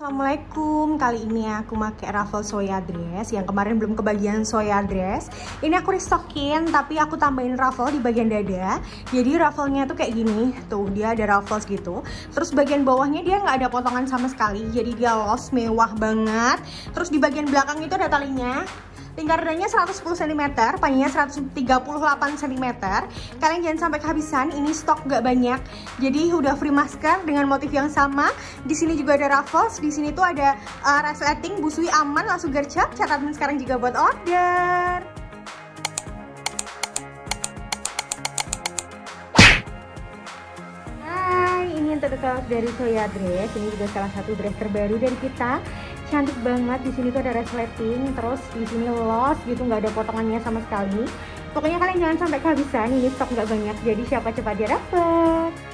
Assalamualaikum, kali ini aku pakai ruffle soya dress yang kemarin belum kebagian soya dress. Ini aku restockin tapi aku tambahin ruffle di bagian dada. Jadi ruffle-nya tuh kayak gini tuh dia ada ruffles gitu. Terus bagian bawahnya dia nggak ada potongan sama sekali jadi dia los mewah banget. Terus di bagian belakang itu ada talinya Lingkar dadanya 110 cm, panjangnya 138 cm. Kalian jangan sampai kehabisan, ini stok gak banyak. Jadi udah free masker dengan motif yang sama. Di sini juga ada ruffles, di sini tuh ada uh, resleting, busui aman, langsung gercep. Catatan sekarang juga buat order. Hai, ini untuk dari Soya Dress. Ini juga salah satu dress terbaru dari kita cantik banget di sini tuh ada resleting terus di sini los gitu nggak ada potongannya sama sekali. Pokoknya kalian jangan sampai kehabisan ini stok nggak banyak jadi siapa cepat dia dapet